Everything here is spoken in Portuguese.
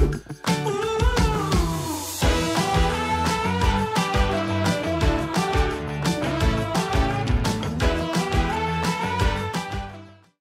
Um